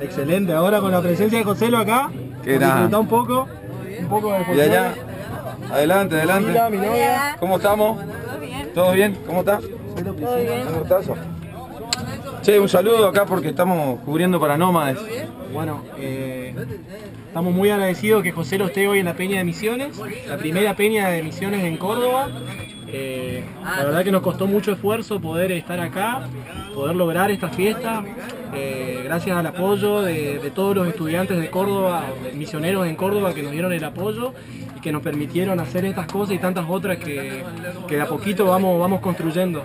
Excelente, ahora con la presencia de Joselo acá, disfruta un poco, un poco de Y allá, adelante, adelante. Mira, mi novia. ¿Cómo estamos? ¿Todo bien? ¿Cómo está? ¿Cómo estás? Che, un saludo acá porque estamos cubriendo para Nómades. Bueno, eh, estamos muy agradecidos que José lo esté hoy en la Peña de Misiones, la primera Peña de Misiones en Córdoba. Eh, la verdad que nos costó mucho esfuerzo poder estar acá, poder lograr esta fiesta, eh, gracias al apoyo de, de todos los estudiantes de Córdoba, misioneros en Córdoba que nos dieron el apoyo y que nos permitieron hacer estas cosas y tantas otras que, que de a poquito vamos, vamos construyendo.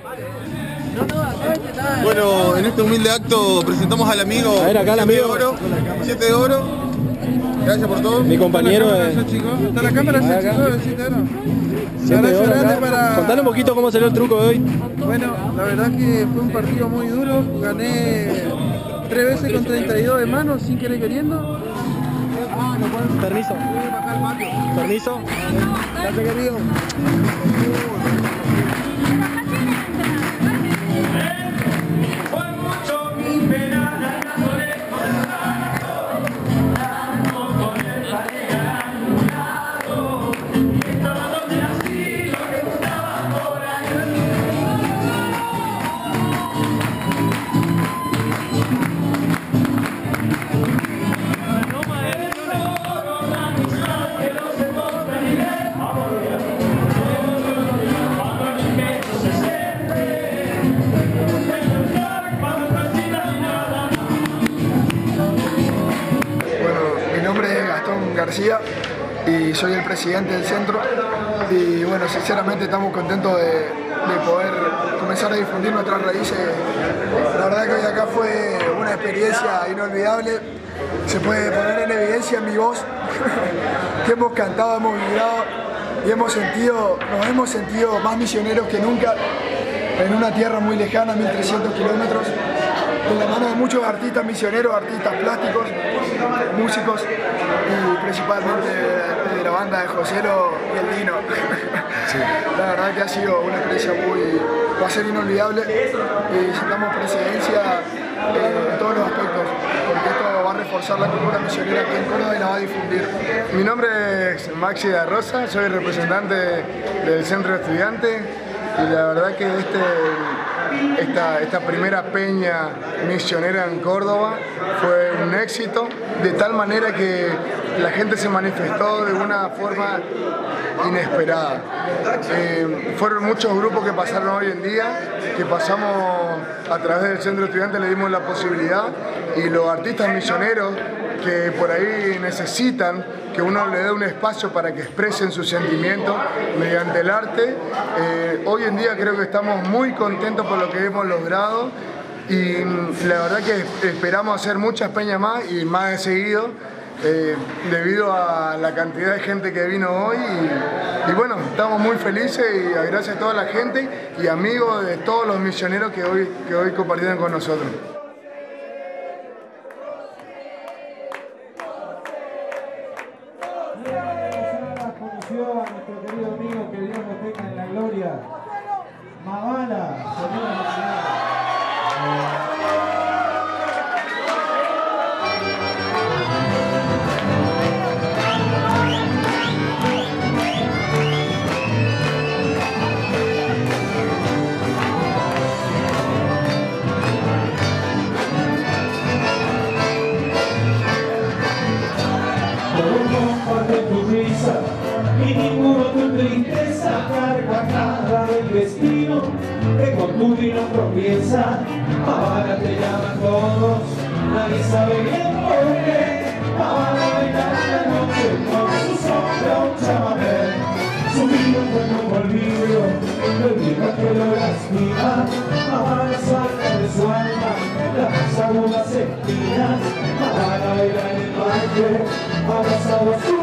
Bueno, en este humilde acto presentamos al amigo. A ver, acá el Siete amigo. de oro. Siete de oro. Gracias por todo. Mi compañero. Está la cámara, horas grande acá. para- Contale un poquito cómo salió el truco de hoy. Bueno, la verdad que fue un partido muy duro. Gané tres veces con 32 de mano, sin querer queriendo. Permiso. Permiso. Gracias, querido. Y soy el presidente del centro. Y bueno, sinceramente estamos contentos de, de poder comenzar a difundir nuestras raíces. La verdad que hoy acá fue una experiencia inolvidable, se puede poner en evidencia en mi voz, que hemos cantado, hemos vibrado y hemos sentido, nos hemos sentido más misioneros que nunca en una tierra muy lejana, 1300 kilómetros, de la mano de muchos artistas misioneros, artistas plásticos, músicos y principalmente de, de la banda de Joselo y el Dino. La verdad que ha sido una experiencia muy, va a ser inolvidable y sacamos presidencia eh, en todos los aspectos, porque esto va a reforzar la cultura misionera aquí en Córdoba y la va a difundir. Mi nombre es Maxi da Rosa, soy representante del Centro de Estudiantes y la verdad que este, esta, esta primera peña misionera en Córdoba fue un éxito, de tal manera que la gente se manifestó de una forma inesperada. Eh, fueron muchos grupos que pasaron hoy en día, que pasamos a través del Centro de Estudiantes, le dimos la posibilidad y los artistas misioneros que por ahí necesitan que uno le dé un espacio para que expresen sus sentimientos mediante el arte. Eh, hoy en día creo que estamos muy contentos por lo que hemos logrado y mm, la verdad que esperamos hacer muchas peñas más y más de seguido. eh, debido a la cantidad de gente que vino hoy y, bueno, estamos muy felices y gracias a toda la gente y amigos de todos los misioneros que hoy, que hoy compartieron con nosotros. Tropieza. Ahora te llaman todos, nadie sabe bien por qué. Ahora bailar la noche con su sombra un chamamé. Su como el vidrio, el vino que lo lastima. Ahora saca de su alma las agudas espinas. Ahora bailar en el baile, abrazados sus recuerdos.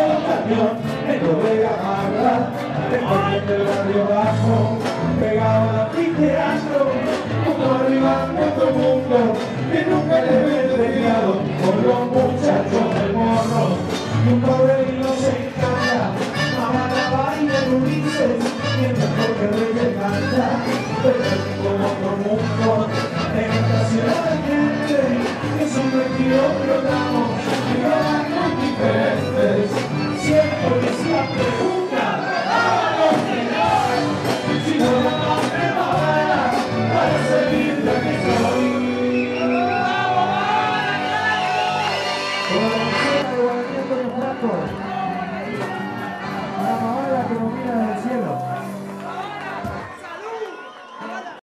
soy. el barrio bajo, pegado al anfiteatro, mundo arriba, otro mundo, que nunca le ven desviado por los muchachos del morro. Y un pobre nos encanta, mamá la baila en Ulises, mientras porque